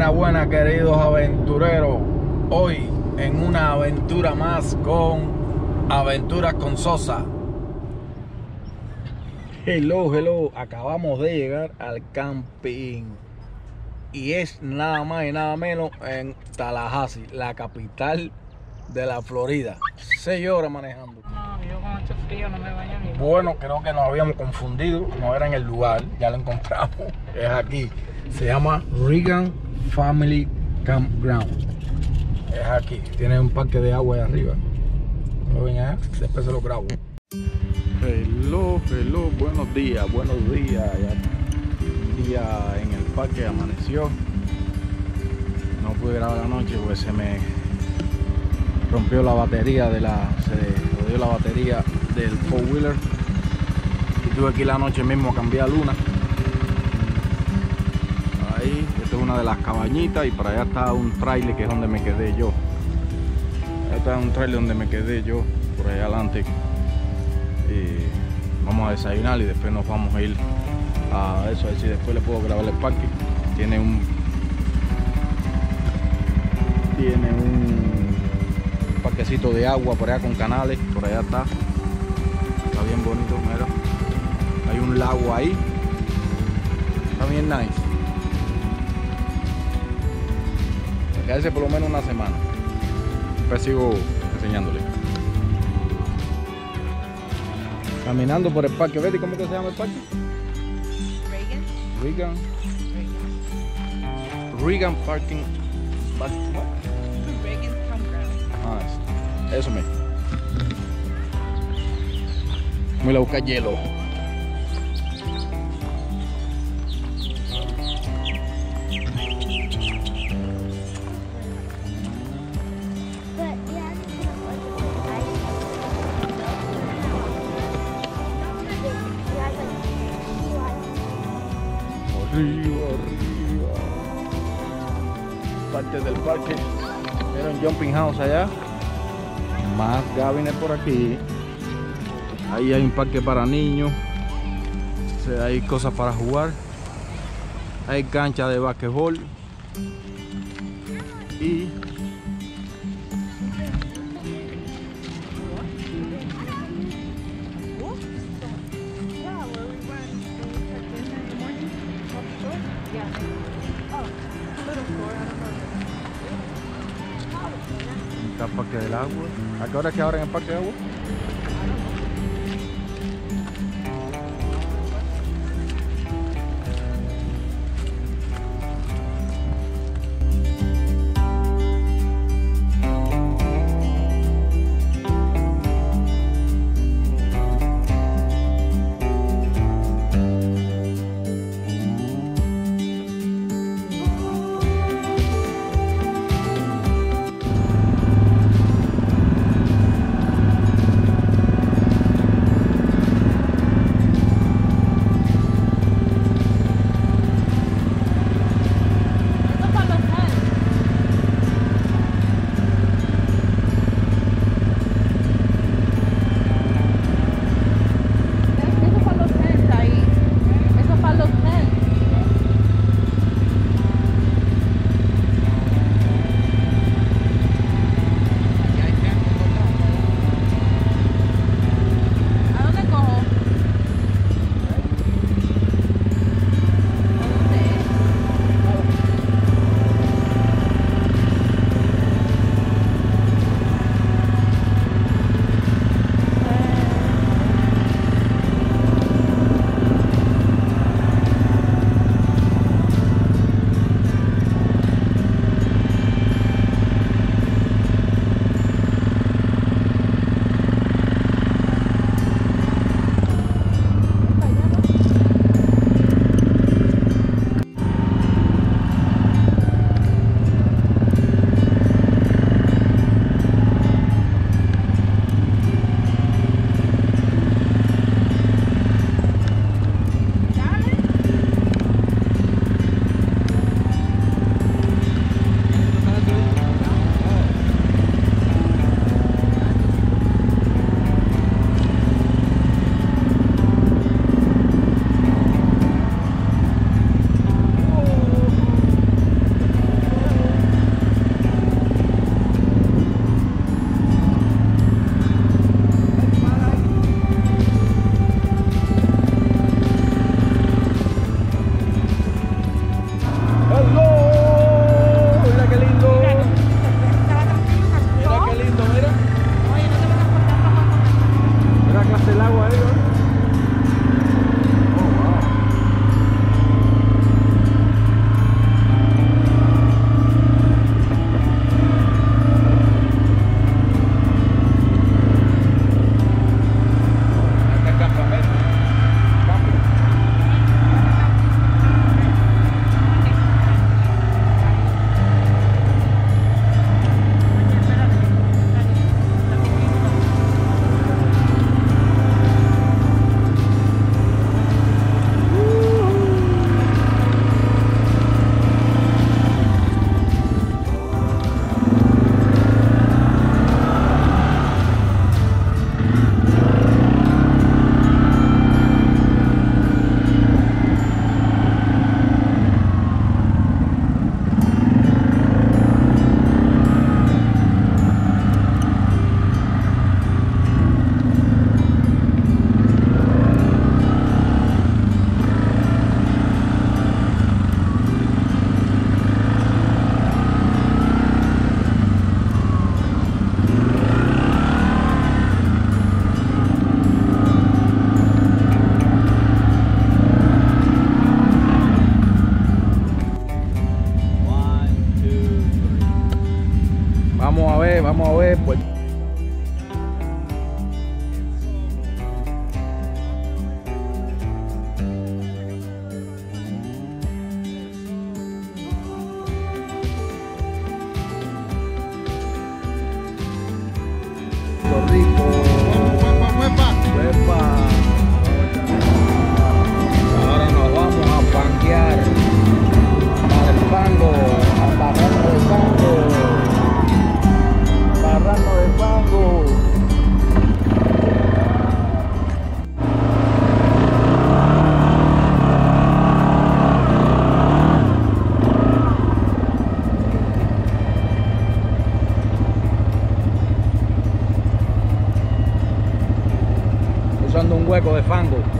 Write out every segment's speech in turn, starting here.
Buena, buena, queridos aventureros. Hoy en una aventura más con Aventuras con Sosa. Hello, hello. Acabamos de llegar al camping. Y es nada más y nada menos en Tallahassee, la capital de la Florida. Seis horas manejando. No, yo con este frío no me baño ni. Bueno, creo que nos habíamos confundido, no era en el lugar, ya lo encontramos, es aquí. Se llama Regan Family Campground. Es aquí, tiene un parque de agua ahí arriba. ¿Lo ven allá? Después se lo grabo. Hello, hello, buenos días, buenos días. Un día en el parque amaneció. No pude grabar la noche porque se me rompió la batería de la. se jodió la batería del four wheeler. Y tuve ir la noche mismo a cambiar luna. Ahí, esta es de las cabañitas y por allá está un trailer que es donde me quedé yo. Allá está un trailer donde me quedé yo, por allá adelante. Y vamos a desayunar y después nos vamos a ir a eso, a ver si después le puedo grabar el parque. Tiene un tiene un parquecito de agua por allá con canales, por allá está. Está bien bonito, mira. Hay un lago ahí. Está bien nice. Quedarse por lo menos una semana. Después sigo enseñándole. Caminando por el parque. Betty, ¿cómo que se llama el parque? Reagan. Regan. Regan Parking. Reagan. Ah, es- eso me. Voy a buscar hielo. Parte del parque. Era un jumping house allá. Más gabines por aquí. Ahí hay un parque para niños. Hay cosas para jugar. Hay cancha de basquetbol. Y parque del agua. ¿A qué hora es que abren el parque de agua? Hueco de fango.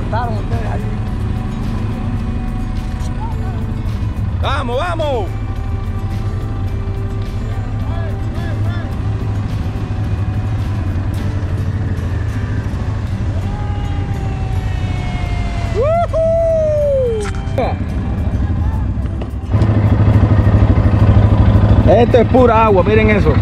Asustaron ustedes ahí. ¡Vamos, vamos! Esto es pura agua, miren eso.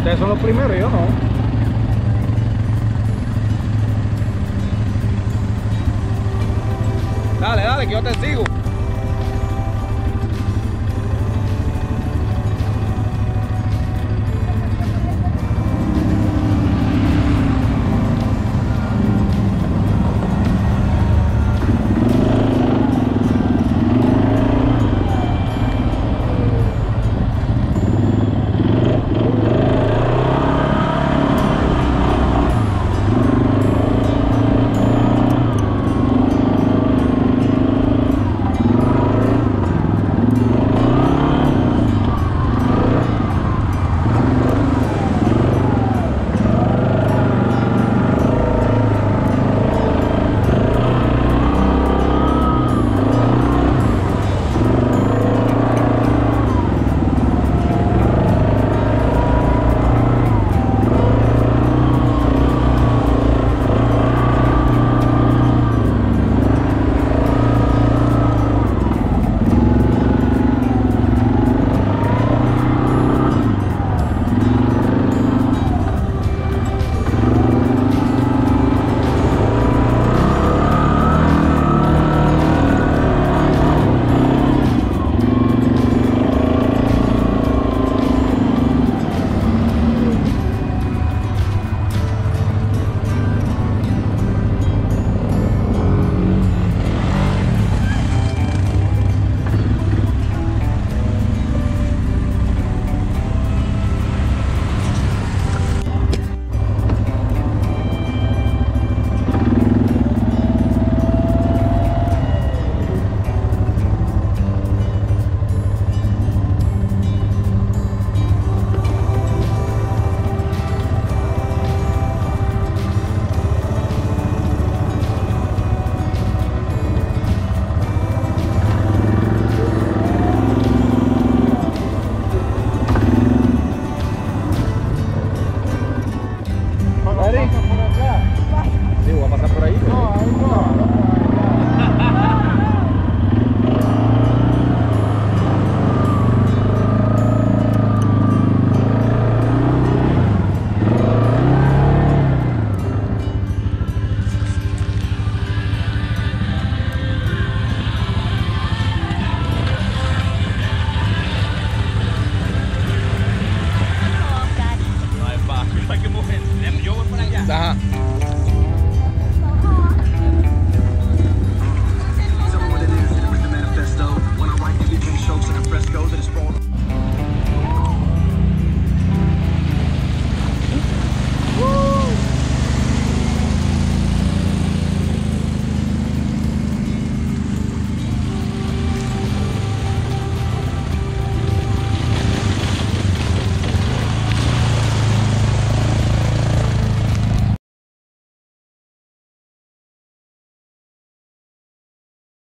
Ustedes son los primeros, yo no. Dale, dale, que yo te sigo.